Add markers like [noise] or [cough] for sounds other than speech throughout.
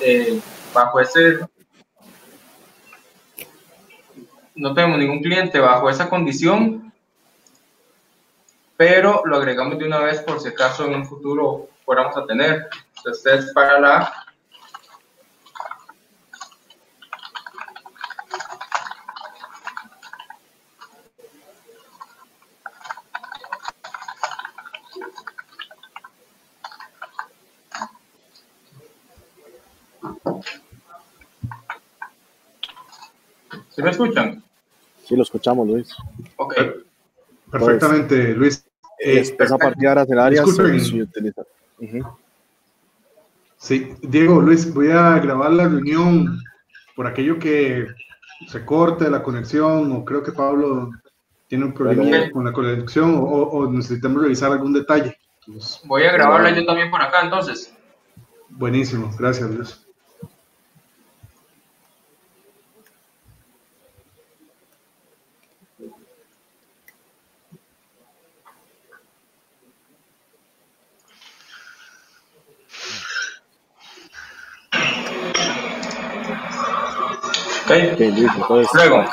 eh, bajo ese, no tenemos ningún cliente bajo esa condición, pero lo agregamos de una vez por si acaso en un futuro fuéramos a tener. Entonces, para la me escuchan? Sí, lo escuchamos, Luis. Ok. Perfectamente, Luis. Eh, esa partida arancelaria se, se utiliza. Sí, Diego, Luis, voy a grabar la reunión por aquello que se corte la conexión o creo que Pablo tiene un problema con la conexión o, o, necesitamos revisar algún detalle. voy a grabarla yo también por acá entonces. Buenísimo, gracias Luis. Okay, Luis, entonces, Luego.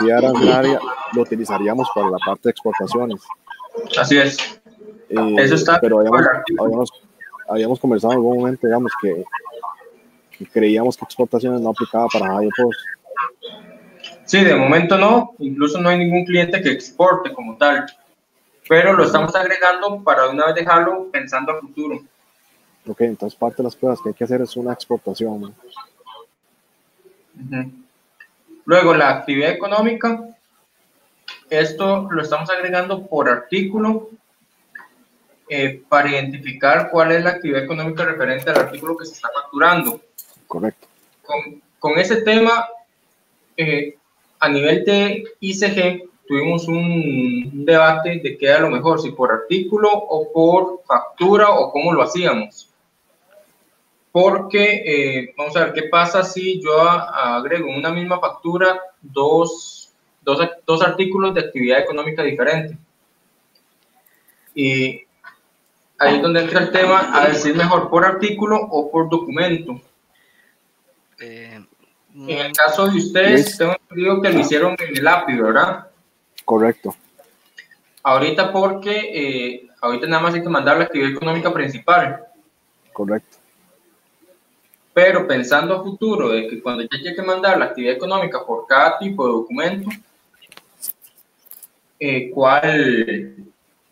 área lo utilizaríamos para la parte de exportaciones. Así es. Eh, Eso está. Pero habíamos, habíamos, conversado en algún momento, digamos, que, que creíamos que exportaciones no aplicaba para Post. Sí, de momento no. Incluso no hay ningún cliente que exporte como tal. Pero lo estamos agregando para una vez dejarlo pensando a futuro. Ok, entonces parte de las pruebas que hay que hacer es una exportación. ¿no? Uh Luego, la actividad económica, esto lo estamos agregando por artículo eh, para identificar cuál es la actividad económica referente al artículo que se está facturando. Correcto. Con, con ese tema, eh, a nivel de ICG, tuvimos un, debate de qué era lo mejor, si por artículo o por factura o cómo lo hacíamos porque eh, vamos a ver qué pasa si yo agrego en una misma factura dos, dos, dos, artículos de actividad económica diferente. Y ahí es donde entra el tema a decir mejor por artículo o por documento. Eh, en el caso de ustedes, tengo entendido que lo hicieron en el API, ¿verdad? Correcto. Ahorita porque eh, ahorita nada más hay que mandar la actividad económica principal. Correcto pero pensando a futuro de que cuando ya haya que mandar la actividad económica por cada tipo de documento, eh, ¿cuál,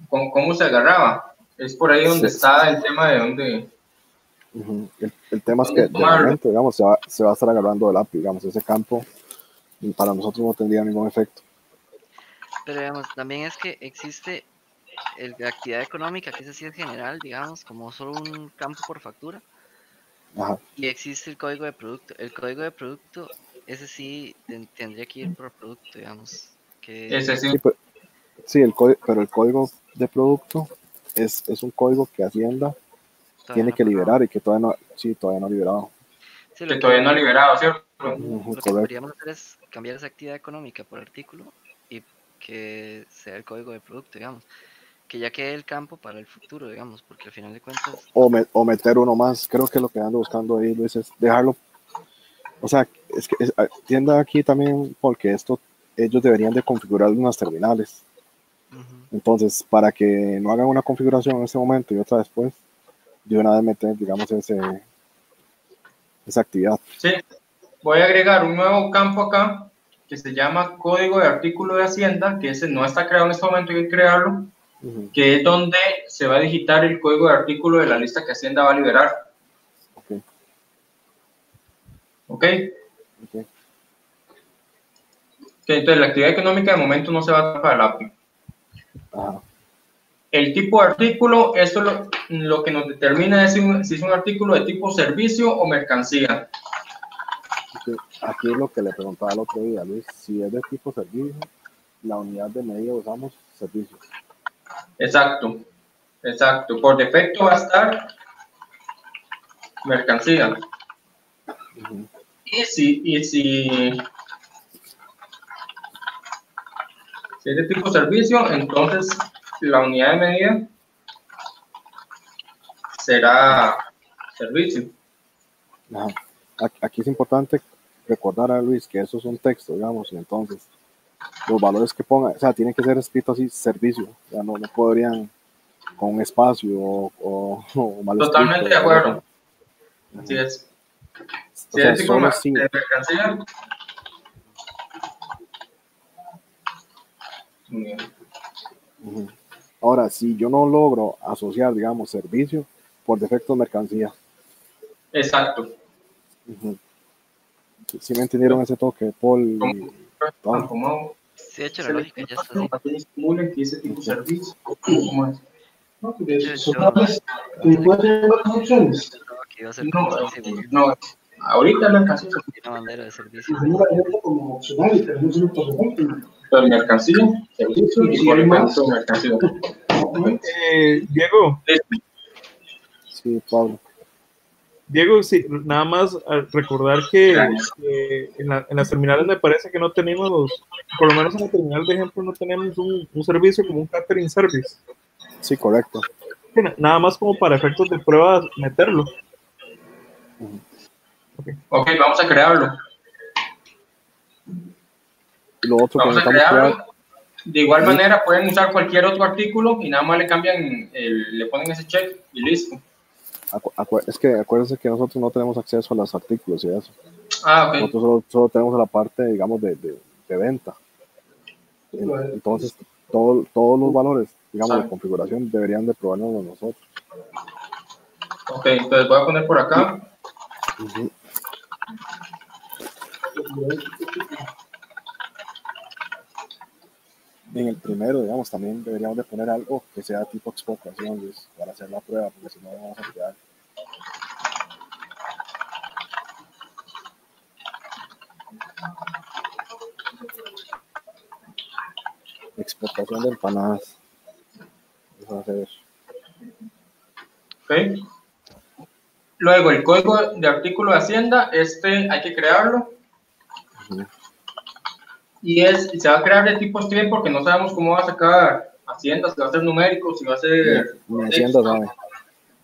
cómo, se agarraba? Es por ahí donde está el tema de dónde... el, tema es que de momento, digamos, se va, se va, a estar agarrando el API, digamos, ese campo para nosotros no tendría ningún efecto. Pero digamos, también es que existe el, la actividad económica, que es así en general, digamos, como solo un campo por factura y existe el código de producto. El código de producto, ese sí tendría que ir por producto, digamos. Que... Ese sí. Sí, el código, pero el código de producto es, es un código que Hacienda tiene que liberar y que todavía no, sí, todavía no ha liberado. que, todavía no ha liberado, ¿cierto? lo que podríamos hacer es cambiar esa actividad económica por artículo y que sea el código de producto, digamos que ya quede el campo para el futuro, digamos, porque al final de cuentas... O, o meter uno más, creo que lo que ando buscando ahí, Luis, es dejarlo... O sea, es que tienda aquí también porque esto, ellos deberían de configurar unas terminales. Entonces, para que no hagan una configuración en ese momento y otra después, de una vez meter, digamos, ese, esa actividad. Sí, voy a agregar un nuevo campo acá que se llama código de artículo de Hacienda, que ese no está creado en este momento, hay que crearlo que es donde se va a digitar el código de artículo de la lista que Hacienda va a liberar. Ok. Ok. okay. entonces la actividad económica de momento no se va a trabajar el API. El tipo de artículo, eso lo, lo que nos determina es si, es un artículo de tipo servicio o mercancía. Aquí es lo que le preguntaba el otro día, Luis. Si es de tipo servicio, la unidad de medida usamos servicio. Exacto, exacto. Por defecto va a estar mercancía. Y si, y si, si es de tipo servicio, entonces la unidad de medida será servicio. aquí es importante recordar a Luis que eso es un texto, digamos, y entonces los valores que ponga, o sea, tienen que ser escritos así, servicio, ya no, no podrían con espacio o, o, [laughs] mal Totalmente de acuerdo. Así es. Si es tipo de mercancía. Ahora, si yo no logro asociar, digamos, servicio, por defecto mercancía. Exacto. Si me entendieron ese toque, Paul. ¿Cómo? Sí, hecho la lógica, ya está. que ese tipo de servicio. ¿Cómo es? No, no, no, ahorita mercancía. Una bandera de servicio. Como opcional, no es un Pero mercancía, servicio y mercancía. Eh, Diego. Sí, Pablo. Diego, sí, nada más recordar que, en, las terminales me parece que no tenemos, por lo menos en la terminal de ejemplo, no tenemos un, servicio como un catering service. Sí, correcto. Nada más como para efectos de prueba meterlo. ok, vamos a crearlo. Lo otro vamos a crearlo. De igual manera pueden usar cualquier otro artículo y nada más le cambian, le ponen ese check y listo es que acuérdense que nosotros no tenemos acceso a los artículos y eso. Ah, Nosotros solo, tenemos la parte, digamos, de, de, venta. Entonces, todo, todos los valores, digamos, de configuración deberían de probarnos nosotros. Ok, entonces voy a poner por acá. En el primero, digamos, también deberíamos de poner algo que sea tipo exportación para hacer la prueba, porque si no vamos a quedar exportación de empanadas. Okay. Luego, el código de artículo de Hacienda, este hay que crearlo. Y es, se va a crear de tipo stream porque no sabemos cómo va a sacar Hacienda, si va a ser numérico, si va a ser... Hacienda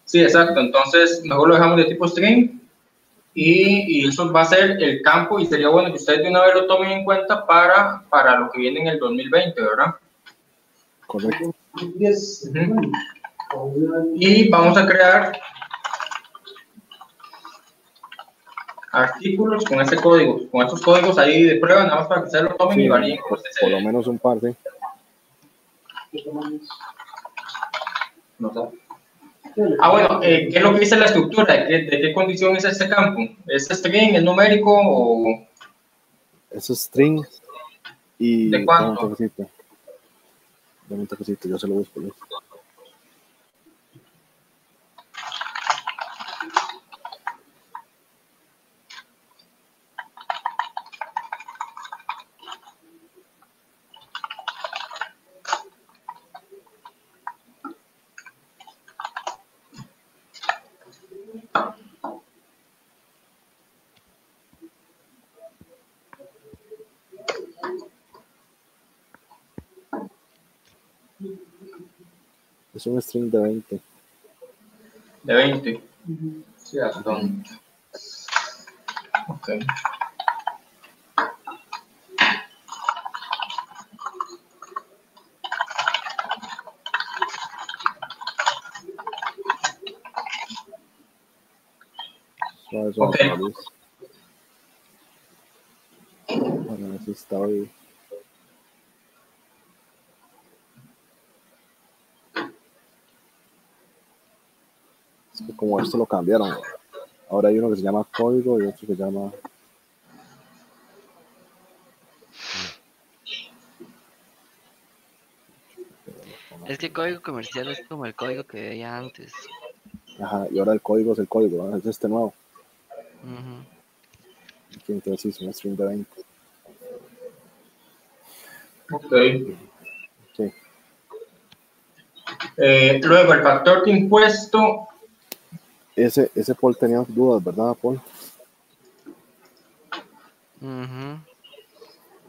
Sí, exacto. Entonces, mejor lo dejamos de tipo string y, eso va a ser el campo y sería bueno que ustedes de una vez lo tomen en cuenta para, para lo que viene en el 2020, ¿verdad? Correcto. Y vamos a crear artículos con ese código, con estos códigos ahí de prueba, nada más para que ustedes lo tomen y varíen. Por, lo menos un par, sí. No. Ah, bueno, eh, ¿qué es lo que dice la estructura? ¿De qué, ¿De condición es este campo? ¿Es string, es numérico o...? Es string y... ¿De cuánto? Dame un toquecito. Dame un toquecito, yo se lo busco. ¿no? 2030. ¿20? de hasta certo Ok. Mais uma okay. vez. Como esto lo cambiaron. Ahora hay uno que se llama código y otro que se llama... Es que el código comercial es como el código que veía antes. Ajá, y ahora el código es el código, es este nuevo. Entonces un string de 20. Ok. Sí. Eh, luego, el factor de impuesto ese, ese Paul tenía dudas, ¿verdad, Paul?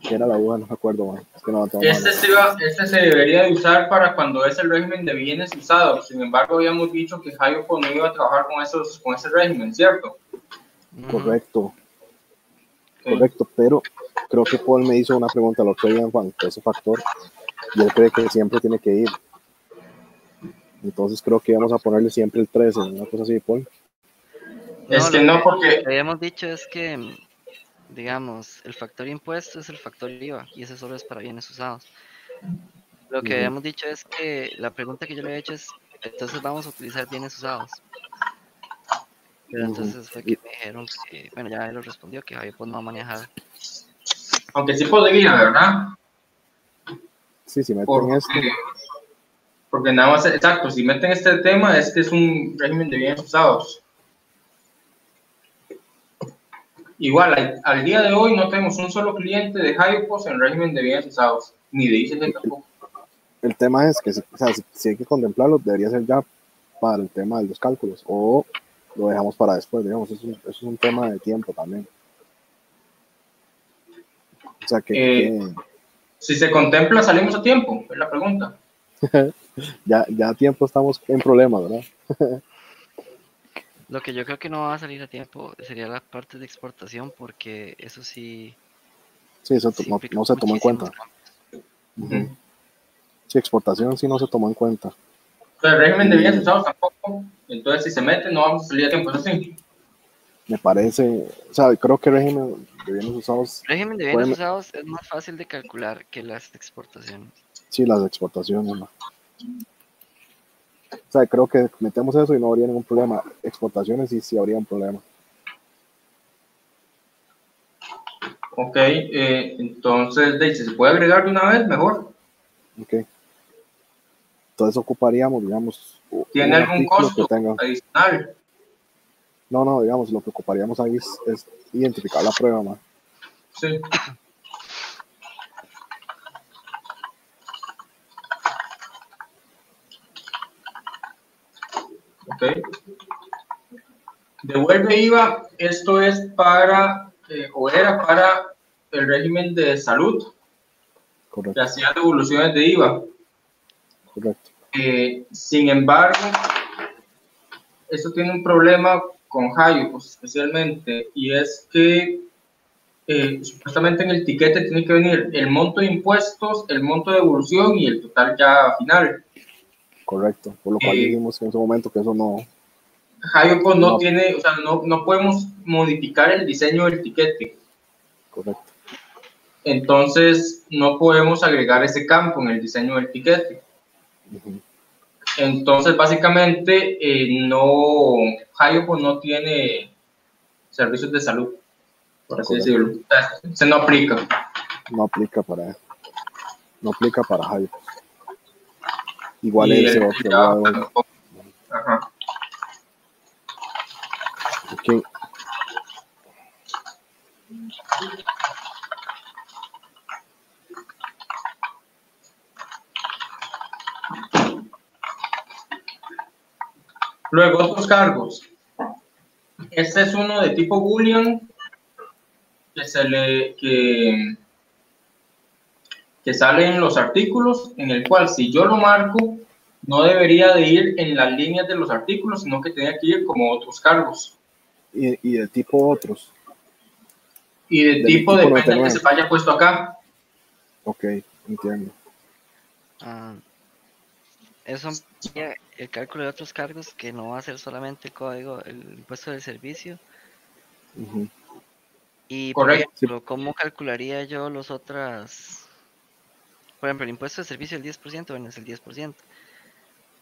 ¿Qué era la duda? No me acuerdo, este, se este se debería de usar para cuando es el régimen de bienes usados. Sin embargo, habíamos dicho que Jairo no iba a trabajar con, esos, con ese régimen, ¿cierto? Correcto. Correcto, pero creo que Paul me hizo una pregunta el otro día en cuanto a ese factor y él cree que siempre tiene que ir. Entonces creo que vamos a ponerle siempre el 13, una cosa así, Paul. es que no, porque... Lo que habíamos dicho es que, digamos, el factor impuesto es el factor IVA y ese solo es para bienes usados. Lo que habíamos dicho es que la pregunta que yo le he hecho es, entonces vamos a utilizar bienes usados. Pero entonces fue que me dijeron que, bueno, ya él lo respondió, que Javier pues no va a manejar. Aunque sí podría, ¿verdad? Sí, si meten porque, esto. Porque nada más, exacto, si meten este tema es que es un régimen de bienes usados. Igual, al, al día de hoy no tenemos un solo cliente de Hypos en régimen de bienes usados, ni de ICG tampoco. El tema es que o sea, si, si hay que contemplarlo, debería ser ya para el tema de los cálculos o lo dejamos para después, digamos, eso, eso es un tema de tiempo también. O sea que, Eh, que Si se contempla, salimos a tiempo, es la pregunta. [laughs] ya, ya a tiempo estamos en problemas, ¿verdad? Lo que yo creo que no va a salir a tiempo sería la parte de exportación, porque eso sí. Sí, eso sí no, se tomó en cuenta. Ujú. Sí, exportación sí no se tomó en cuenta. Pero el régimen de bienes usados tampoco. Entonces, si se mete, no vamos a salir a tiempo. Eso sí. Me parece, o sea, creo que el régimen de bienes usados, Régimen de bienes usados es más fácil de calcular que las exportaciones. Sí, las exportaciones, ¿no? O sea, creo que metemos eso y no habría ningún problema. Exportaciones sí, sí habría un problema. Ok, eh, entonces, se puede agregar de una vez, mejor. Ok. Entonces ocuparíamos, digamos, ¿Tiene algún costo adicional? No, no, digamos, lo que ocuparíamos ahí es, es identificar la prueba, ma. Sí. Ok. Devuelve IVA, esto es para, eh, o era para el régimen de salud, que Correcto, hacía devoluciones de IVA. correcto. Eh, sin embargo, eso tiene un problema con Hayo, pues, especialmente, y es que eh, supuestamente en el tiquete tiene que venir el monto de impuestos, el monto de devolución y el total ya final. Correcto. Por lo cual dijimos en ese momento que eso no, Hayo pues no, No. tiene, o sea, no, no podemos modificar el diseño del tiquete. correcto. Entonces, no podemos agregar ese campo en el diseño del tiquete. Entonces, básicamente, eh, no, Hayo pues no tiene servicios de salud, por así Correcto. decirlo. Se no aplica. No aplica para no aplica para Jaime. Igual Y ese el- otro tampoco. Ajá. Ok. Luego, otros cargos. Este es uno de tipo Boolean que se le que, que sale en los artículos, en el cual si yo lo marco, no debería de ir en las líneas de los artículos, sino que tenía que ir como otros cargos. Y, y de tipo otros. Y de tipo tipo depende del que 99. se vaya puesto acá. Ok, entiendo. Ah, eso el cálculo de otros cargos que no va a ser solamente el código, el impuesto del servicio. Y por Correcto. ejemplo, ¿cómo calcularía yo los otras? Por ejemplo, el impuesto de servicio el 10%, bueno, es el 10%.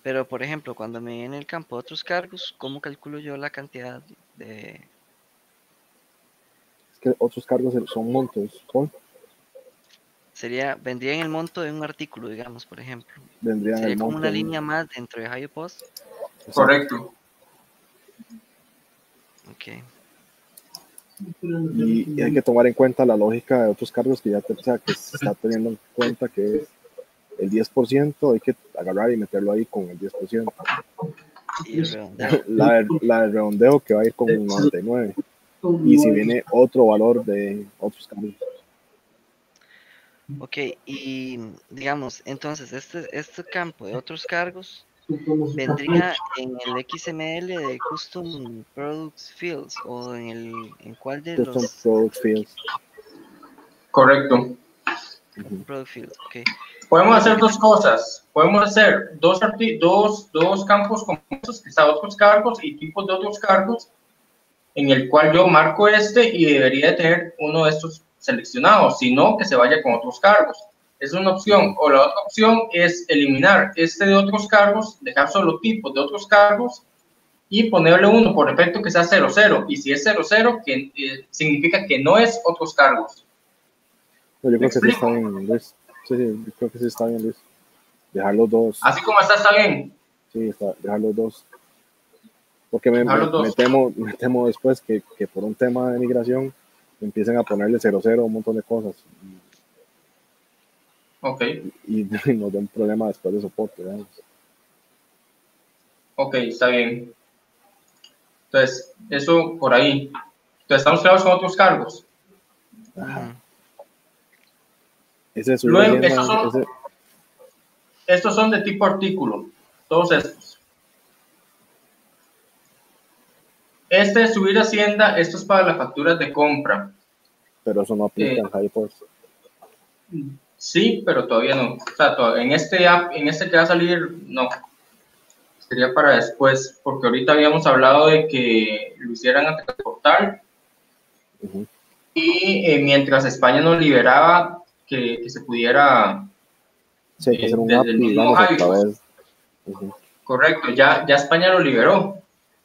Pero, por ejemplo, cuando me viene el campo de otros cargos, ¿cómo calculo yo la cantidad de... Es que otros cargos son montos. ¿con? Sería, vendría en el monto de un artículo, digamos, por ejemplo. Vendrían Sería el como monto. una línea más dentro de HioPost. Exacto. Correcto. Ok. Y, y hay que tomar en cuenta la lógica de otros cargos que ya te- o sea, que se está teniendo en cuenta que es el 10%, hay que agarrar y meterlo ahí con el 10%. Y el redondeo. [laughs] La, de- la del redondeo que va a ir con un 99. Y si viene otro valor de otros cargos. Ok, y digamos, entonces, este, este campo de otros cargos vendría en el XML de Custom Products Fields o en el en cuál de Custom los Product Fields. Correcto. Product Fields, ok. Podemos hacer dos cosas. Podemos hacer dos, dos, dos campos compuestos, quizá otros cargos y tipos de otros cargos, en el cual yo marco este y debería tener uno de estos seleccionados, si no, que se vaya con otros cargos. Es una opción. O la otra opción es eliminar este de otros cargos, dejar solo tipos de otros cargos y ponerle uno por defecto que sea 00. Y si es 00, que eh, significa que no es otros cargos. Yo creo que sí está bien, Luis. Sí, sí, yo creo que sí está bien, Luis. Dejar los dos. Así como está, está bien. Sí, está, dejar los dos. Porque me, me- los dos. me temo, me temo después que, que por un tema de migración empiecen a ponerle 00 un montón de cosas Ok, y, y [laughs] nos den problema después de soporte. digamos. ok, está bien. Entonces, eso por ahí. Entonces, estamos claros con otros cargos. Ajá. Ese es Luego, son- ese- Estos son de tipo artículo, todos estos. Este de subir Hacienda, esto es para las facturas de compra. pero eso no aplica Eh. en Hyperforce. Sí, pero todavía no. O sea, en este app, en este que va a salir, no. Sería para después, porque ahorita habíamos hablado de que lo hicieran portal Ujú. y eh, mientras España nos liberaba que, que se pudiera Sí, que eh, un desde app, el mismo través. Ujú. Correcto, ya, ya España lo liberó, o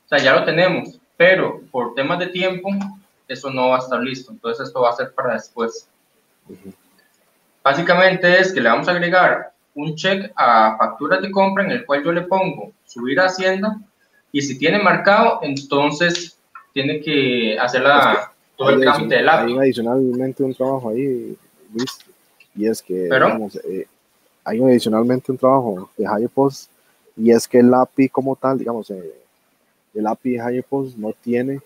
sea, ya lo tenemos, pero por temas de tiempo, eso no va a estar listo, entonces esto va a ser para después. Ujú. Básicamente es que le vamos a agregar un check a facturas de compra en el cual yo le pongo subir a Hacienda y si tiene marcado, entonces tiene que hacer la, todo el trámite del API. Hay adicionalmente un trabajo ahí, Luis, y es que, ¿Pero? digamos, eh, hay adicionalmente un trabajo de HirePost, y es que el API como tal, digamos, eh, el API de HirePost no tiene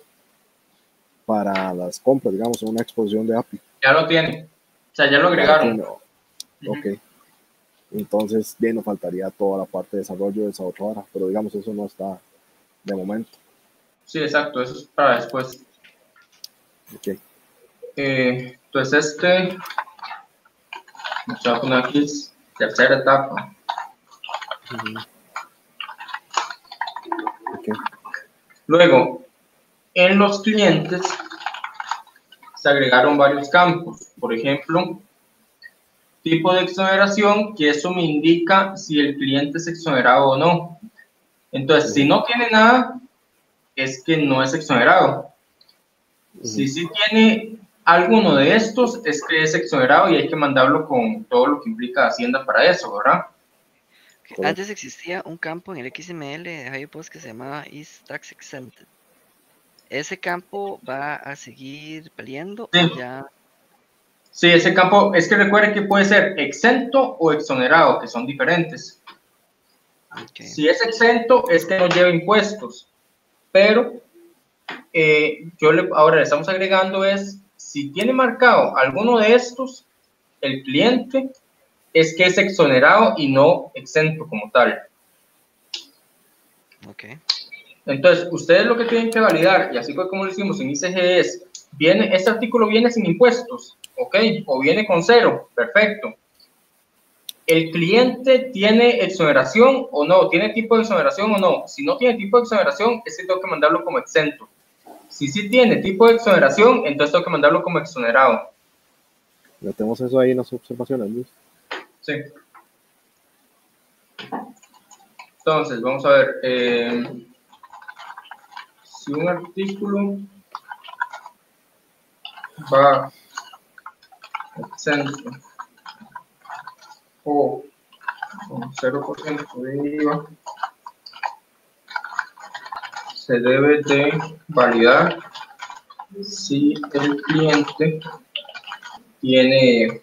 para las compras, digamos, una exposición de API. Ya lo tiene, o sea, ya lo agregaron. No, Ok. Entonces, bien, nos faltaría toda la parte de desarrollo de esa otra hora, pero digamos, eso no está de momento. Sí, exacto, eso es para después. Ok. Eh, entonces este, aquí es tercera etapa. Ok. Luego, en los clientes se agregaron varios campos. Por ejemplo, tipo de exoneración, que eso me indica si el cliente es exonerado o no. Entonces, si no tiene nada, es que no es exonerado. Si sí tiene alguno de estos, es que es exonerado y hay que mandarlo con todo lo que implica Hacienda para eso, ¿verdad? Correcto. Antes existía un campo en el XML de HirePost que se llamaba is tax exempted. Ese campo va a seguir peleando Sí. ya Sí, ese campo, es que recuerde que puede ser exento o exonerado, que son diferentes. ok. Si es exento, es que no lleva impuestos. Pero eh, yo le, ahora le estamos agregando es, si tiene marcado alguno de estos, el cliente es que es exonerado y no exento como tal. ok. Entonces, ustedes lo que tienen que validar, y así fue como lo hicimos en ICG, es, viene, este artículo viene sin impuestos, ¿ok? O viene con cero, perfecto. ¿El cliente tiene exoneración o no? ¿Tiene tipo de exoneración o no? Si no tiene tipo de exoneración, es que tengo que mandarlo como exento. Si sí tiene tipo de exoneración, entonces tengo que mandarlo como exonerado. Ya tenemos eso ahí en las observaciones, Luis. Sí. Entonces, vamos a ver. eh, si un artículo va exento o con 0% de IVA, se debe de validar si el cliente tiene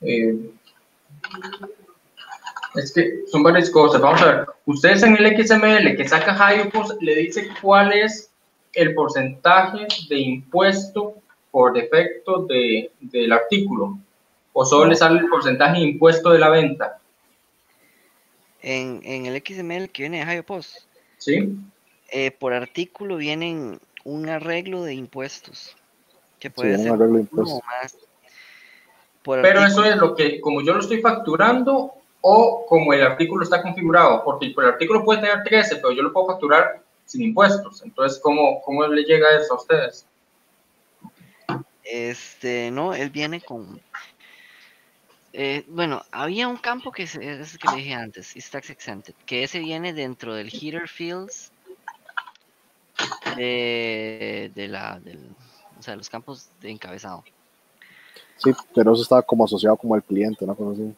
eh, es que son varias cosas. Vamos a ver. Ustedes en el XML que saca HirePost le dice cuál es el porcentaje de impuesto por defecto de, del artículo. O solo le sale el porcentaje de impuesto de la venta. En, en el XML que viene de Post. Sí. Eh, por artículo vienen un arreglo de impuestos. Que puede ser más. Pero eso es lo que, como yo lo estoy facturando o como el artículo está configurado, porque el artículo puede tener 13, pero yo lo puedo facturar sin impuestos. Entonces, ¿cómo, cómo le llega eso a ustedes? Este, no, él viene con. Eh, bueno, había un campo que es, el que le dije antes, is tax exempted, que ese viene dentro del header fields de, de la, del, o sea, los campos de encabezado. Sí, pero eso está como asociado como al cliente, ¿no? Así.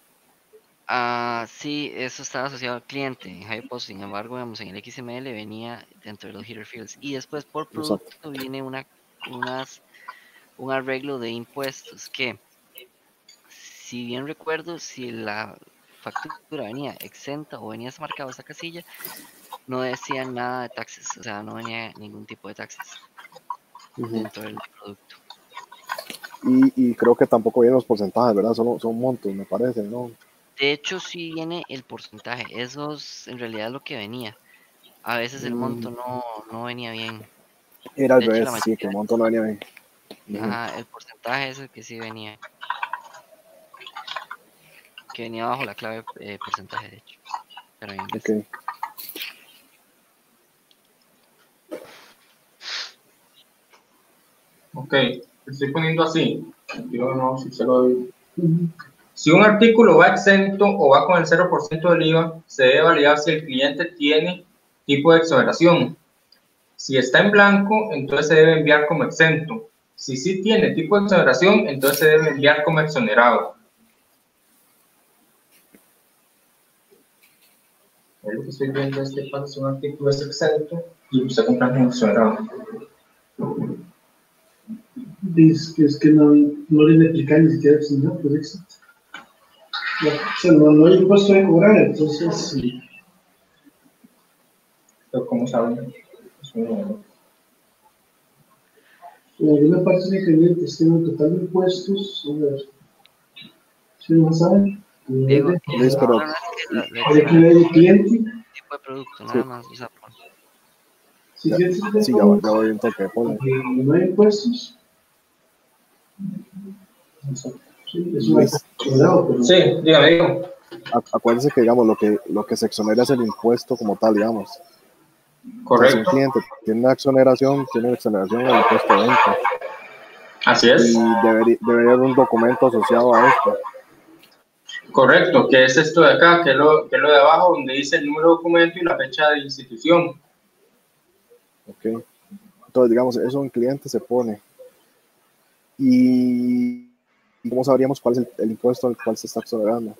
Ah, sí, eso estaba asociado al cliente en HiPost, sin embargo, digamos, en el XML venía dentro de los header fields. Y después por producto viene una, unas, un arreglo de impuestos que, si bien recuerdo, si la factura venía exenta o venía marcado esa casilla, no decía nada de taxes, o sea, no venía ningún tipo de taxes dentro del producto. Y, y, creo que tampoco vienen los porcentajes, ¿verdad? Son, son montos, me parece, ¿no? De hecho, sí viene el porcentaje. Eso es en realidad lo que venía. A veces el monto mm. no, no venía bien. Era al revés, sí, que el monto no venía bien. Ajá, el porcentaje es el que sí venía. Que venía bajo la clave eh, porcentaje, de hecho. Pero bien, okay. Ok, estoy poniendo así. si se lo si un artículo va exento o va con el 0% del IVA, se debe validar si el cliente tiene tipo de exoneración. Si está en blanco, entonces se debe enviar como exento. Si sí tiene tipo de exoneración, entonces se debe enviar como exonerado. Es lo que estoy viendo este paso, un artículo es exento y usted compra como exonerado. Dice que es que no, no le explicar ni siquiera exonerado, pues exento se no, no hay impuesto de cobrar, entonces sí. Pero ¿cómo saben? En alguna parte de clientes tiene un total de impuestos, a ver, si no saben. Digo, Luis, pero... ¿De cliente? Tipo de producto, nada más. O sea, si ya, sí, ya, voy, ya voy un toque. No hay impuestos. Sí, dígame, dígame. Acuérdense que, digamos, lo que, lo que se exonera es el impuesto como tal, digamos. Correcto. Cliente tiene una exoneración, tiene exoneración del impuesto de venta. Así es. Y debería, debería haber un documento asociado a esto. Correcto, que es esto de acá, que es, lo, que es lo de abajo, donde dice el número de documento y la fecha de institución. Ok. Entonces, digamos, eso un cliente se pone. Y ¿Cómo sabríamos cuál es el, impuesto al cual se está exonerando?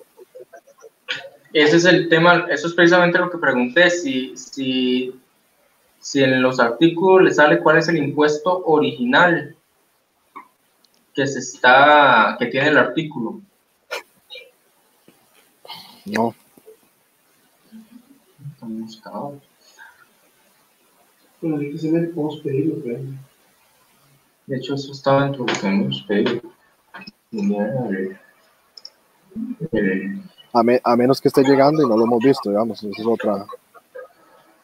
Ese es el tema, eso es precisamente lo que pregunté, si, si, si en los artículos le sale cuál es el impuesto original que se está, que tiene el artículo. No. Bueno, hay que saber cómo pedirlo, De hecho, eso estaba dentro de lo que hemos pedido. A, a, menos que esté llegando y no lo hemos visto, digamos, eso es otra.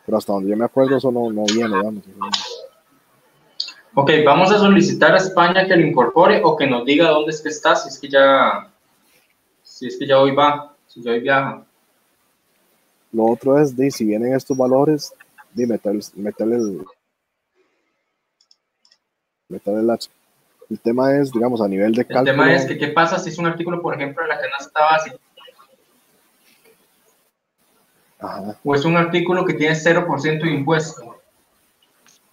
Pero hasta donde yo me acuerdo, eso no, no viene, digamos. Ok, vamos a solicitar a España que lo incorpore o que nos diga dónde es que está, si es que ya, si es que ya hoy va, si ya hoy viaja. Lo otro es, de, si vienen estos valores, de meterle, meterle el, meterle la el tema es, digamos, a nivel de cálculo. El tema es que, ¿qué pasa si es un artículo, por ejemplo, de la canasta básica? Ajá. O es un artículo que tiene 0% de impuesto.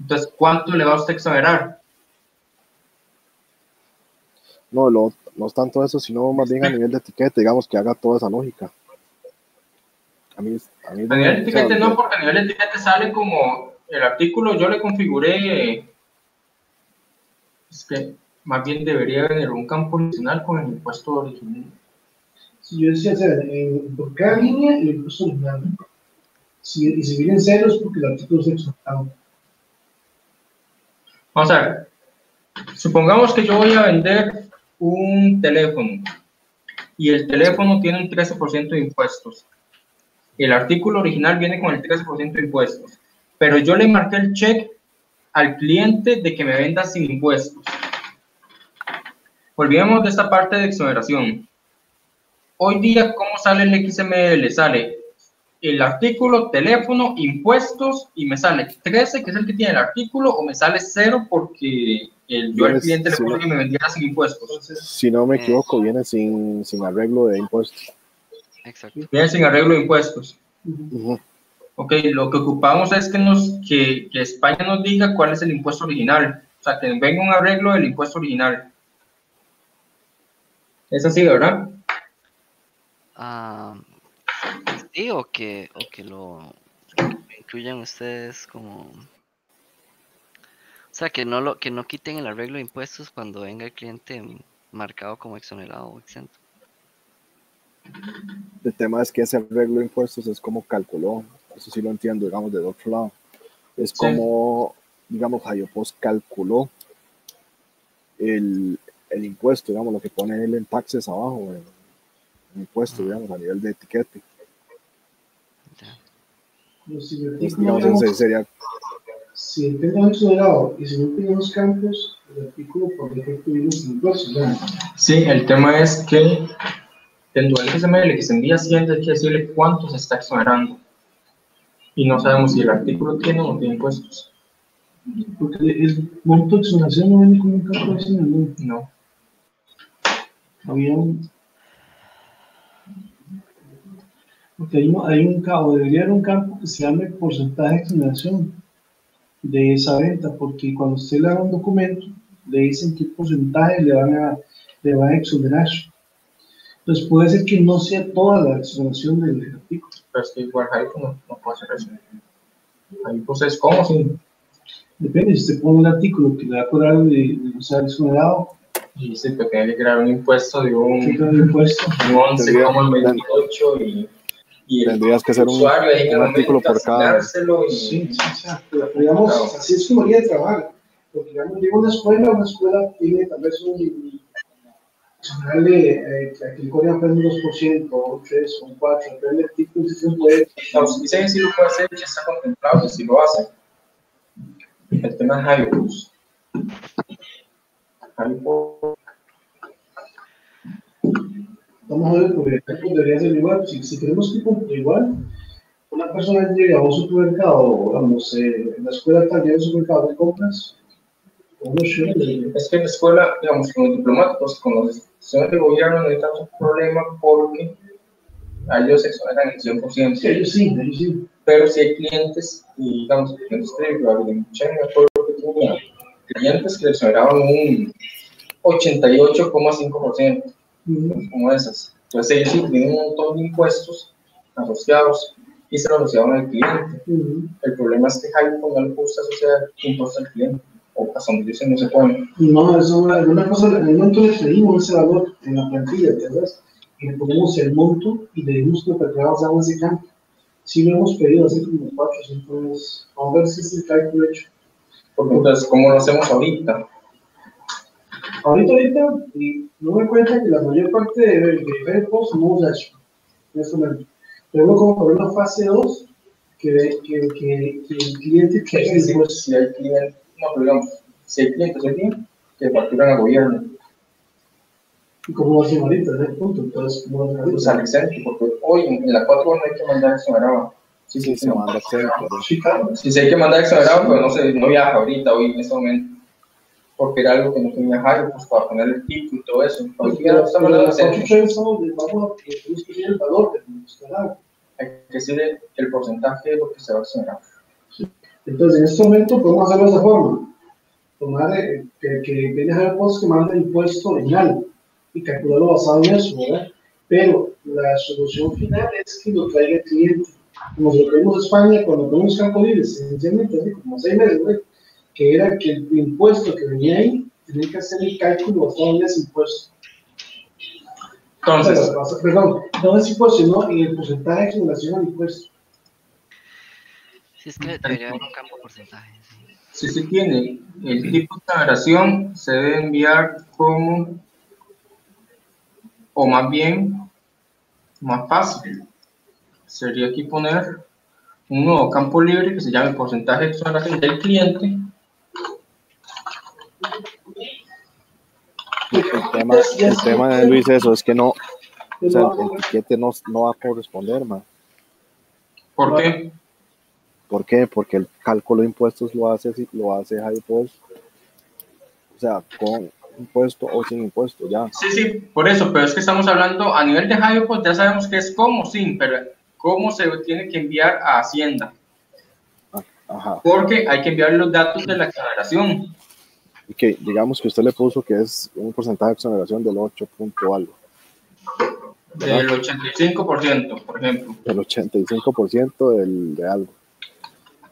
Entonces, ¿cuánto le va a usted exonerar? No, lo, no es tanto eso, sino más bien a nivel de etiqueta, digamos, que haga toda esa lógica. A, mí, a, mí a nivel de etiqueta no, porque a nivel de etiqueta sale como el artículo, yo le configuré. Es que más bien debería venir un campo adicional con el impuesto original. Si yo decía, o por cada línea el impuesto original. Si, y si vienen ceros, porque el artículo es exaltado. Vamos a ver. Supongamos que yo voy a vender un teléfono y el teléfono tiene un 13% de impuestos. el artículo original viene con el 13% de impuestos, pero yo le marqué el check al cliente de que me venda sin impuestos. Volvemos de esta parte de exoneración. Hoy día, ¿cómo sale el XML? Sale el artículo, teléfono, impuestos y me sale 13, que es el que tiene el artículo, o me sale 0 porque el, yo al cliente le puse que me vendiera sin impuestos. Si no me equivoco, viene sin, sin arreglo de impuestos. Exacto. Viene sin arreglo de impuestos. Ok, lo que ocupamos es que, nos, que, que, España nos diga cuál es el impuesto original. O sea, que venga un arreglo del impuesto original. Es así, ¿verdad? Ah, sí, o que, o que lo incluyan ustedes como o sea, que no, lo, que no quiten el arreglo de impuestos cuando venga el cliente marcado como exonerado o exento. El tema es que ese arreglo de impuestos es como calculó, eso sí lo entiendo, digamos, de otro lado. Es como, digamos, Hayopos calculó el, el, impuesto, digamos, lo que pone él en taxes abajo, el, impuesto, digamos, a nivel de etiquete. Entonces, digamos, sería si tengo exonerado y si no tengo los campos, el artículo por defecto viene sin impuestos. Sí, el tema es que dentro del XML que se envía Hacienda hay que decirle cuánto se está exonerando. Y no sabemos si el artículo tiene o no tiene impuestos. Porque el monto de exoneración no viene con un campo adicional. No. Había un. Porque hay, hay un campo, debería haber un campo que se llame porcentaje de exoneración de esa venta, porque cuando usted le da un documento, le dicen qué porcentaje le van a, le van a exonerar. Entonces puede ser que no sea toda la exoneración del. Pero es que igual ahí no, no puede hacer eso. Ahí pues es como si... Depende, si usted pone un artículo que le va a cobrar de, de no ser exonerado, y se que tiene que crear un impuesto de un, un impuesto? un 11 como el 28 y y tendrías que hacer un, un artículo por cada. Y... Sí, sí, Pero, digamos, así es como haría de trabajar. Porque digamos, digo una escuela, una escuela tiene tal vez un de eh, que el código aprende un 2%, o un 3, o un 4, depende del tipo de institución puede. No, si dicen si lo puede hacer, ya está contemplado, si lo hace. El tema es Hyperus. Vamos a ver, porque debería ser igual. Si, si queremos que igual, una persona llega a un supermercado, vamos, eh, en la escuela llega a un supermercado de compras, es que en la escuela, digamos, con los diplomáticos, con las instituciones de gobierno, no necesitamos un problema porque a ellos se exoneran el 100%. Sí, ellos sí, ellos sí. Pero si hay clientes, y digamos, clientes que me acuerdo que tenía clientes que le exoneraban un 88,5% como esas. Entonces ellos sí tienen un montón de impuestos asociados y se lo asociaban al cliente. El problema es que Jaime no le gusta asociar impuestos al cliente, hasta donde no se pone. No, eso una cosa, en el momento le pedimos ese valor en la plantilla, ¿verdad? Y le ponemos el monto y le dimos que preparamos a ese campo. Sí lo hemos pedido así como cuatro, entonces vamos a ver si es el cálculo hecho. Porque entonces, ¿cómo lo hacemos ahorita? Ahorita, ahorita, no me cuenta que la mayor parte de, de post no usa eso en este momento. Pero uno como por una fase 2 que, que, que, que, el cliente que es decir, si hay cliente, no, pero digamos, si hay clientes hoy día que facturan al gobierno. ¿Y cómo lo hacen ahorita? ¿no? Punto. Entonces, ¿cómo hacen Pues al exento, porque hoy en, la 4 no hay que mandar exonerado. Sí, sí, se manda. Sí, claro. Se hay que mandar exonerado, pero no, se, no viaja ahorita, hoy en este momento porque era algo que no tenía Jairo, pues para poner el título y todo eso. Entonces, ya estamos hablando de Vamos a el valor del Hay que decirle el porcentaje de lo que se va a accionar. Entonces, en este momento podemos hacerlo de esa forma. Tomar eh, que, que viene a que manda el impuesto original y calcularlo basado en eso, ¿verdad? Pero la solución final es que lo traiga el cliente. Como lo que vimos en España, cuando tenemos campo libre, sencillamente, así como seis meses, ¿verdad? que era que el impuesto que venía ahí tenía que hacer el cálculo basado en ese impuesto. Entonces, perdón, no es impuesto, sino en el porcentaje de exoneración al impuesto. Si es que debería haber un campo porcentaje. Si se tiene el tipo de exoneración, se debe enviar como, o más bien, más fácil, sería aquí poner un nuevo campo libre que se llame porcentaje de exoneración del cliente. El tema, el tema de Luis eso es que no, o sea, el tiquete no, no va a corresponder, man. ¿Por qué? ¿Por qué? Porque el cálculo de impuestos lo hace, lo hace Post, o sea, con impuesto o sin impuesto, ya. Sí, sí, por eso, pero es que estamos hablando a nivel de Post, ya sabemos que es como sin, pero cómo se tiene que enviar a Hacienda. Ah, ajá. Porque hay que enviar los datos de la exoneración. Y que digamos que usted le puso que es un porcentaje de exoneración del 8 punto algo. Del 85%, por ejemplo. Del 85% del, de algo.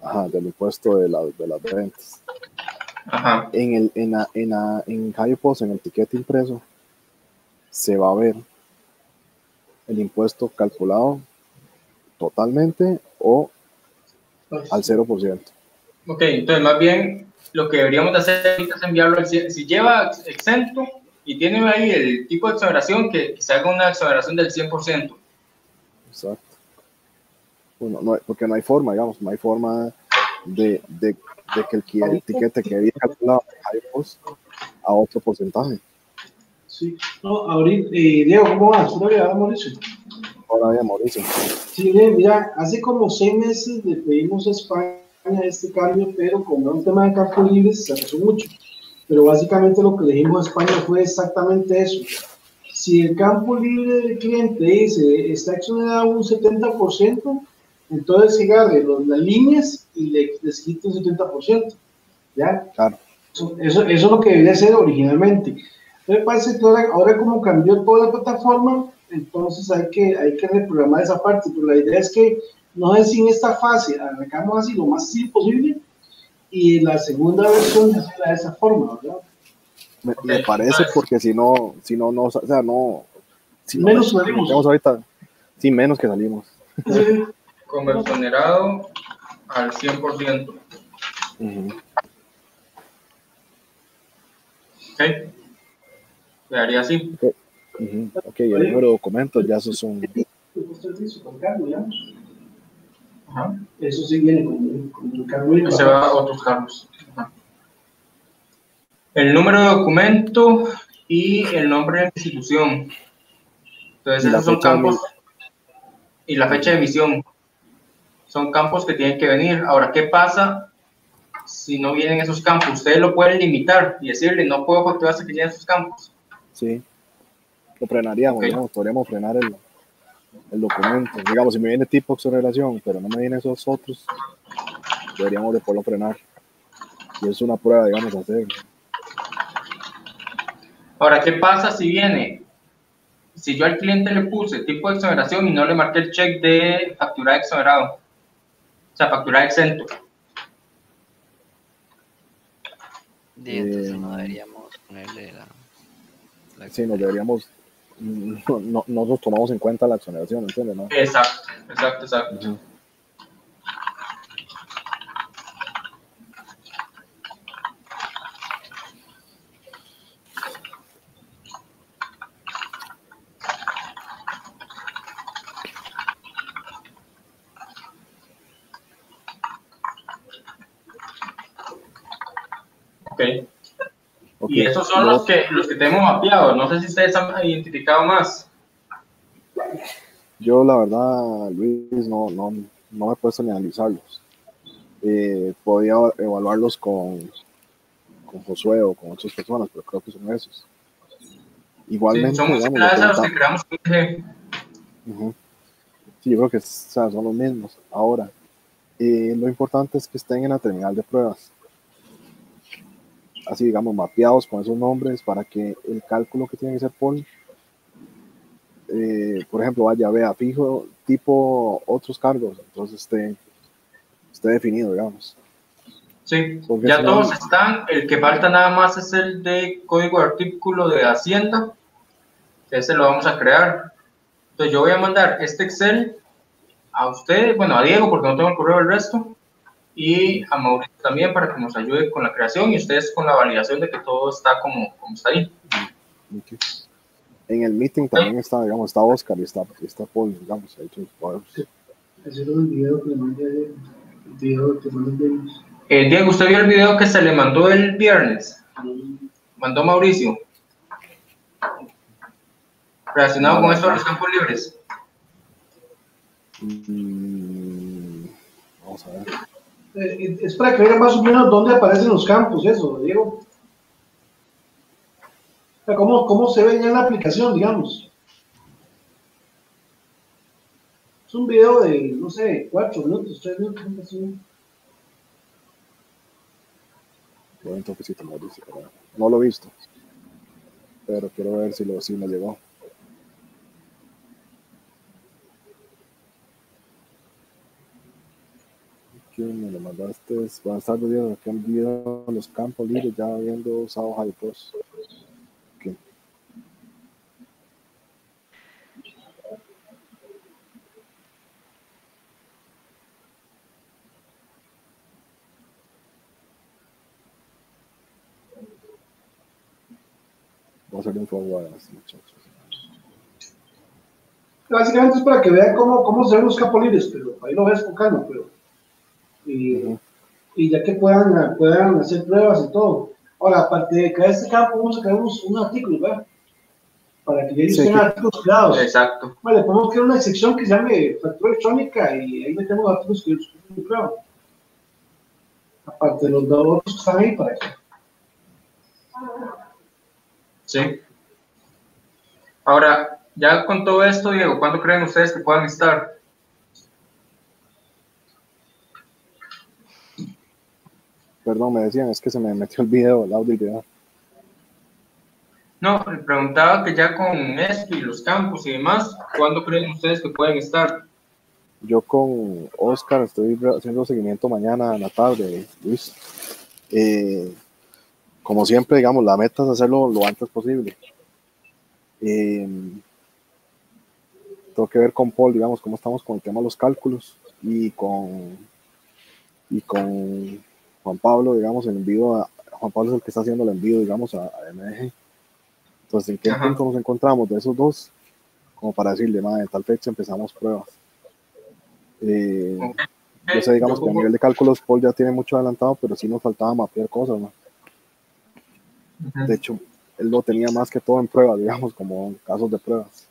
Ajá, del impuesto de, la, de las ventas. Ajá. En el en, en, en, en el tiquete impreso, se va a ver el impuesto calculado totalmente o al 0%. Ok, entonces más bien lo que deberíamos de hacer es enviarlo al si lleva exento y tiene ahí el tipo de exoneración que, se haga una exoneración del 100%. Exacto. Bueno, no, porque no hay forma, digamos, no hay forma de, de, de que el, el tiquete que había calculado a otro porcentaje. Sí, no, ahorita, eh, Diego, ¿cómo vas? ¿Cómo le Mauricio? Hola, Mauricio. Sí, bien, mira, hace como seis meses le pedimos a España este cambio, pero como es un tema de campo libre, se atrasó mucho. Pero básicamente lo que le dijimos a España fue exactamente eso. Si el campo libre del cliente dice está exonerado un 70%, entonces agarre las líneas y le, les quita un 70%. ¿Ya? Claro. Eso, eso, es lo que debería ser originalmente. Me parece que ahora, ahora como cambió toda la plataforma, entonces hay que, hay que reprogramar esa parte, pero la idea es que no es en esta fase, arrancamos así lo más simple posible y la segunda versión es de esa forma, ¿verdad? Me, parece porque si no, si no, no, o sea, no, si menos salimos. ahorita, sí, menos que salimos. Sí. [laughs] Conversionado al 100%. Uh Ok. Quedaría así. Ok, el número de documentos ya esos son. Eso sí viene con, con el cargo. Se va a otros cargos. El número de documento y el nombre de la institución. Entonces, esos son campos. Y la fecha de emisión. Son campos que tienen que venir. Ahora, ¿qué pasa si no vienen esos campos? Ustedes lo pueden limitar y decirle, no puedo facturar hasta que lleguen esos campos. Sí. Lo frenaríamos, digamos, podríamos frenar el, el documento. Digamos, si me viene tipo exoneración, pero no me vienen esos otros, deberíamos de poderlo frenar. Y es una prueba, digamos, hacer. Ahora, ¿qué pasa si viene? Si yo al cliente le puse tipo de exoneración y no le marqué el check de factura exonerado, sea, factura exento. entonces no deberíamos ponerle la, la sí, nos deberíamos no, no, nos tomamos en cuenta la exoneración, ¿entiendes? No? Exacto, exacto, exacto. Okay. Y esos son los que, los que tenemos mapeados. No sé si ustedes han identificado más. Yo, la verdad, Luis, no, no, no me he puesto ni a analizarlos. Eh, podía evaluarlos con, con Josué o con otras personas, pero creo que son esos. Igualmente, sí, somos digamos, los que creamos un Sí, yo creo que son los mismos. Ahora, eh, lo importante es que estén en la terminal de pruebas así digamos, mapeados con esos nombres para que el cálculo que tiene que ser por, eh, por ejemplo, vaya, vea, fijo, tipo otros cargos, entonces esté, esté definido, digamos. Sí, ya todos están, el que falta nada más es el de código de artículo de Hacienda, que ese lo vamos a crear. Entonces yo voy a mandar este Excel a usted, bueno, a Diego, porque no tengo el correo del resto, y a Mauricio también para que nos ayude con la creación y ustedes con la validación de que todo está como, como está ahí. En el meeting también está, digamos, está Oscar y está, está Paul, digamos, ahí Ese era el video que le mandé El video que mandé el eh, Diego, ¿usted vio el video que se le mandó el viernes? Mandó Mauricio. Relacionado con esto de los campos libres. Mm, vamos a ver. Eh, es para que vean más o menos dónde aparecen los campos, eso, Diego. O sea, cómo, cómo se ve ya en la aplicación, digamos. Es un video de, no sé, cuatro minutos, tres minutos. No lo he visto. Pero quiero ver si, lo, si me llegó. ¿Quién me lo mandaste? Buenas tardes, Diego. Aquí han visto los campos ya habiendo usado Post. Vamos a hacer un los muchachos. Básicamente es para que vean cómo, cómo se ven los capolines, pero ahí lo ves con pero. Y, y, ya que puedan, puedan hacer pruebas y todo. Ahora, aparte de crear este campo, vamos a crear un, un artículo, ¿verdad? Para que ellos tengan artículos creados. Exacto. Vale, podemos crear una sección que se llame factura electrónica y ahí metemos artículos que ellos creados. Aparte de los dos que están ahí, para que Sí. Ahora, ya con todo esto, Diego, ¿cuándo creen ustedes que puedan estar? Perdón, me decían, es que se me metió el video, el audio y video. No, preguntaba que ya con esto y los campos y demás, ¿cuándo creen ustedes que pueden estar? Yo con Oscar estoy haciendo seguimiento mañana en la tarde, Luis. Eh, como siempre, digamos, la meta es hacerlo lo antes posible. Em, tengo que ver con Paul, digamos, cómo estamos con el tema de los cálculos y con, y con Juan Pablo, digamos, el envío a, Juan Pablo es el que está haciendo el envío, digamos, a, MDG. Entonces, ¿en qué punto nos encontramos de esos dos? Como para decirle, madre, en tal fecha empezamos pruebas. Eh, yo sé, digamos, que a nivel de cálculos Paul ya tiene mucho adelantado, pero sí nos faltaba mapear cosas, ¿no? De hecho, él lo tenía más que todo en pruebas, digamos, como casos de pruebas.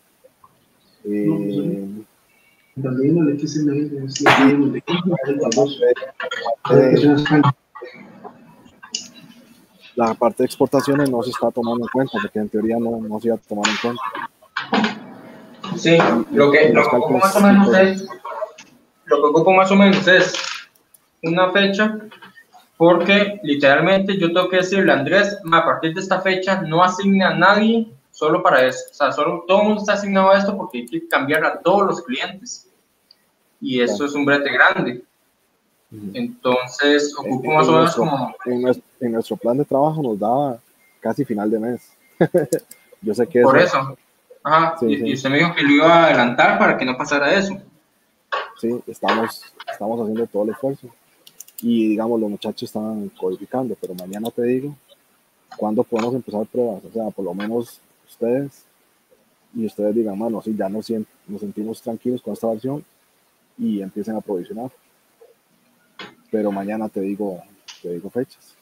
La parte de exportaciones no se está tomando en cuenta, porque en teoría no, no se iba a tomar en cuenta. Sí, lo que, lo que ocupo más o menos es, lo que ocupo más o menos es una fecha porque literalmente yo tengo que decirle a Andrés, a partir de esta fecha no asigne a nadie solo para eso. O sea, solo todo el mundo está asignado a esto porque hay que cambiar a todos los clientes. Y eso es un brete grande. Entonces, ocupo más o menos como... En nuestro, plan de trabajo nos daba casi final de mes. [laughs] yo sé que... Por eso. Ajá, y, usted me dijo que lo iba a adelantar para que no pasara eso. Sí, estamos, estamos haciendo todo el esfuerzo y digamos los muchachos están codificando, pero mañana te digo cuándo podemos empezar pruebas, o sea, por lo menos ustedes y ustedes digan, mano, sí, ya nos, nos sentimos tranquilos con esta versión y empiecen a provisionar. Pero mañana te digo, te digo fechas.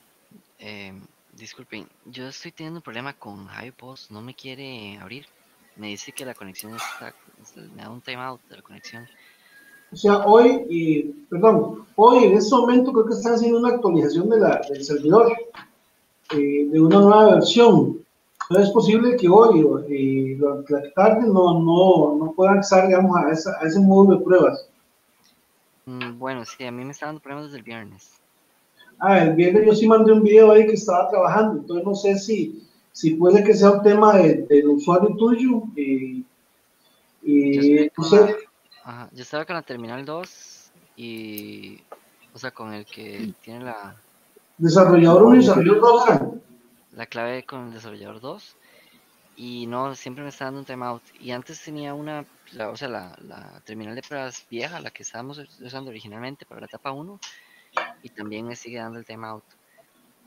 Eh, disculpen, yo estoy teniendo un problema con HiPost, no me quiere abrir. Me dice que la conexión está, me da un timeout de la conexión. O sea, hoy, y, perdón, hoy en este momento creo que están haciendo una actualización de la, del servidor, eh, de una nueva versión. No es posible que hoy, eh, durante la tarde, no, no, no puedan acceder, digamos, a, esa, a ese módulo de pruebas. Mm, bueno, sí, a mí me están dando problemas desde el viernes. Ah, el viernes yo sí mandé un video ahí que estaba trabajando, entonces no sé si, si puede que sea un tema del usuario tuyo. Eh, y, no sé, Ajá, yo estaba con la Terminal 2 y. O sea, con el que tiene la. Desarrollador 1 y desarrollador 2. La clave con el desarrollador 2. Y no, siempre me está dando un timeout. Y antes tenía una. o sea, la, la, terminal de pruebas vieja, la que estábamos usando originalmente para la etapa 1. Y también me sigue dando el timeout.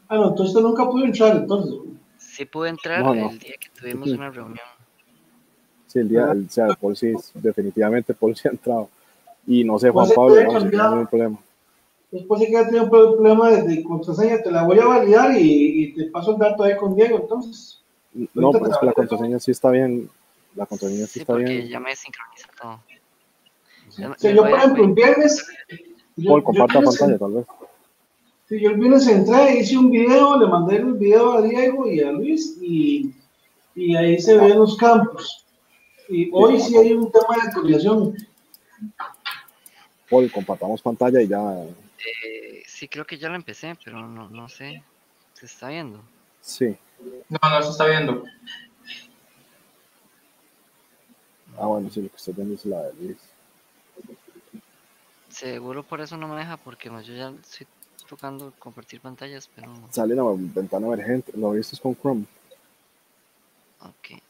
Ah, no, entonces nunca pude entrar, entonces. Sí pude entrar el día que tuvimos una reunión. Sí, el día, o sea, Paul sí, definitivamente Paul sí ha entrado. Y no sé, Juan Pablo, no, si tiene problema. Después de que haya tenido un problema de, contraseña, te la voy a validar y, te paso el dato ahí con Diego, entonces. No, pero es que la contraseña sí está bien. La contraseña sí, está bien. ya me sincroniza todo. Si yo, por ejemplo, un viernes. Paul, comparta pantalla, tal vez. Si yo el viernes entré, hice un video, le mandé el video a Diego y a Luis y, y ahí se ven los campos. Y hoy sí hay un tema de actualización. Paul, compartamos pantalla y ya. Eh, sí, creo que ya lo empecé, pero no, no sé. ¿Se está viendo? Sí. No, no se está viendo. Ah, bueno, sí, lo que estoy viendo es la de Luis. Seguro por eso no me deja, porque yo ya estoy tocando compartir pantallas, pero... Sale la ventana emergente, lo viste con Chrome. Ok,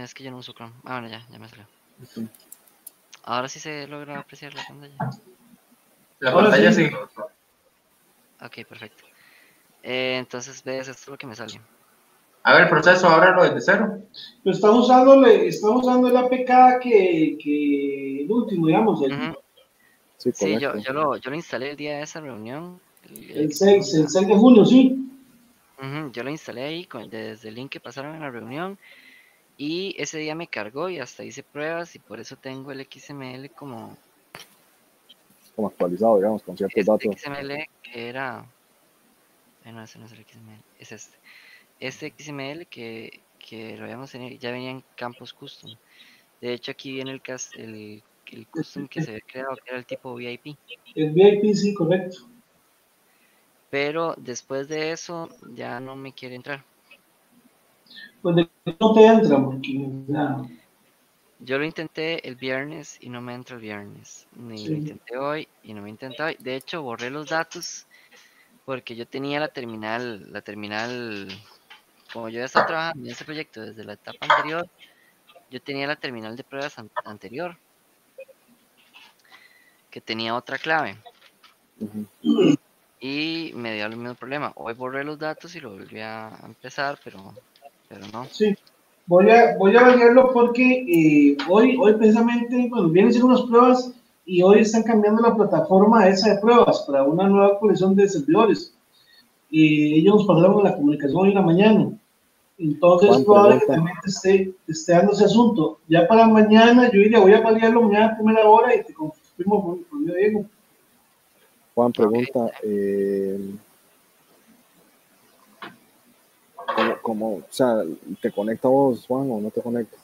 es que yo no uso Chrome. Ah, bueno, ya, ya me salió. Ahora sí se logra apreciar la pantalla. La pantalla sí. Ok, perfecto. Eh, entonces, ves, esto es lo que me sale. A ver, el proceso, ábrelo desde cero. Lo estamos usando, estamos usando el APK que, que el último, digamos. Sí, yo, yo, lo, yo lo instalé el día de esa reunión. El, 6, el 6 de junio, sí. yo lo instalé ahí con, desde el link que pasaron en la reunión. Y ese día me cargó y hasta hice pruebas y por eso tengo el XML como... Como actualizado, digamos, con ciertos este datos. XML que era... no, ese no es el XML, es este. Este XML que, que lo habíamos tenido, ya venía en campos custom. De hecho, aquí viene el, el, el custom que se había creado, que era el tipo VIP. El VIP, sí, correcto. Pero después de eso, ya no me quiere entrar. Pues no te entra porque Yo lo intenté el viernes y no me entra el viernes. Ni lo intenté hoy y no me intenté hoy. De hecho, borré los datos porque yo tenía la terminal, la terminal, como yo ya estaba trabajando en ese proyecto desde la etapa anterior, yo tenía la terminal de pruebas anterior, que tenía otra clave. Y me dio el mismo problema. Hoy borré los datos y lo volví a empezar, pero pero no. Sí, voy a, voy a verlo porque eh, hoy, hoy precisamente, bueno, vienen haciendo unas pruebas y hoy están cambiando la plataforma esa de pruebas para una nueva colección de servidores. Y ellos nos pasaron la comunicación hoy en la mañana. Entonces es probable que también esté, esté dando ese asunto. Ya para mañana, yo diría, voy a validarlo mañana a primera hora y te confirmo con, con Diego. Juan pregunta, eh, como, o sea, ¿te conecta vos, Juan, o no te conecta?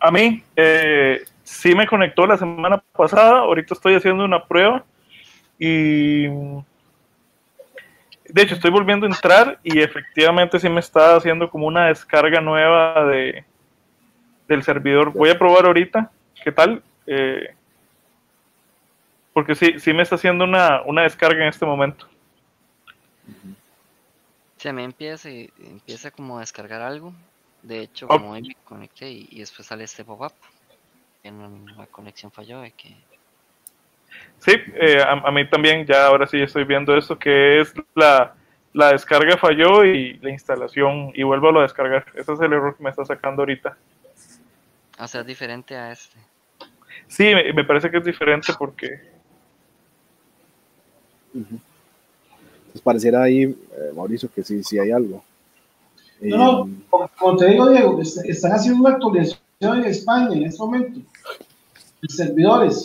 A mí, eh, sí me conectó la semana pasada, ahorita estoy haciendo una prueba y de hecho estoy volviendo a entrar y efectivamente sí me está haciendo como una descarga nueva de, del servidor. Voy a probar ahorita, ¿qué tal? Eh, porque sí, sí me está haciendo una, una descarga en este momento. Se me empieza, empieza como a descargar algo. De hecho, como me conecté y, después sale este pop-up. La conexión falló de que... Sí, eh, a, mí también ya ahora sí estoy viendo eso, que es la, la descarga falló y la instalación y vuelvo a descargar. Ese es el error que me está sacando ahorita. O sea, es diferente a este. Sí, me, parece que es diferente porque pareciera ahí, eh, Mauricio, que sí, sí hay algo. No, no, eh, como, te digo, Diego, están haciendo una actualización en España en este momento, de servidores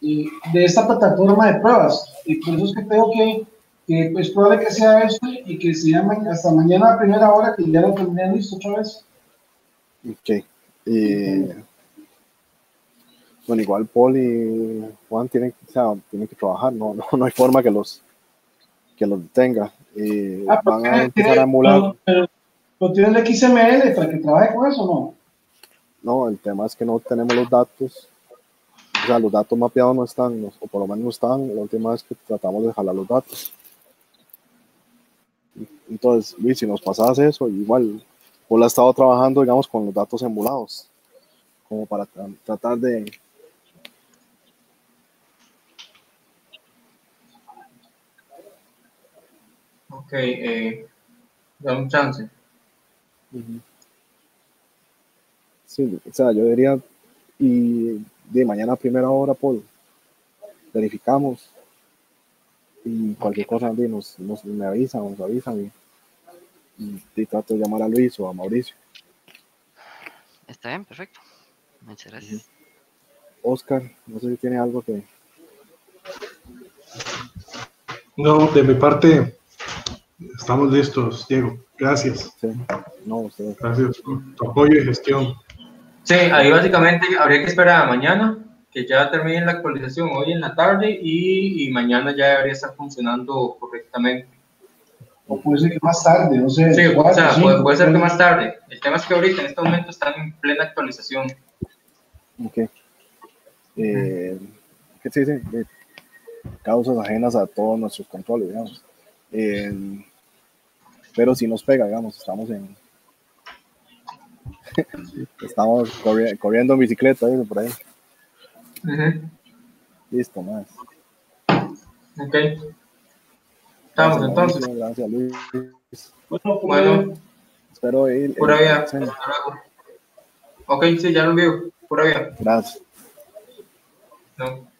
de esta plataforma de pruebas. Y por eso es que tengo que, que pues, es probable que sea esto y que se llame hasta mañana a primera hora que ya lo tendrían listo otra vez. Ok. Bueno, igual Paul y Juan tienen, o sea, tienen que trabajar, no, no, no hay forma que los que lo tenga. y ah, van a empezar a emular. Pero, tiene el XML para que trabaje con eso no? No, el tema es que no tenemos los datos. O sea, los datos mapeados no están, o por lo menos no están. La última vez que tratamos de jalar los datos. Entonces, Luis, si nos pasas eso, igual, Paul ha estado trabajando, digamos, con los datos emulados, como para tratar de, Ok, eh, da un chance. Sí, o sea, yo diría, y de mañana a primera hora, Paul, verificamos y cualquier cosa nos, nos, me avisan, nos avisan y, y, trato de llamar a Luis o a Mauricio. Está bien, perfecto. Muchas gracias. Oscar, no sé si tiene algo que... No, de mi parte, estamos listos, Diego. Gracias. Sí. No. Gracias por tu apoyo y gestión. Sí, ahí básicamente habría que esperar a mañana que ya termine la actualización hoy en la tarde y, y, mañana ya debería estar funcionando correctamente. O puede ser que más tarde, no sé. Sí, o sea, puede, puede, ser que más tarde. El tema es que ahorita en este momento están en plena actualización. Ok. Eh, ¿Qué se dice? Eh, causas ajenas a todos nuestros controles, digamos. Eh, pero si nos pega, digamos, estamos en. [laughs] estamos corri corriendo en bicicleta, ¿eh? por ahí. Uh -huh. Listo, más. Ok. Estamos Gracias, entonces. Mauricio, Gracias, Luis. Bueno, Bueno, Espero ir. pura vida. Hasta luego. Ok, sí, ya lo veo. Pura vida. Gracias. No.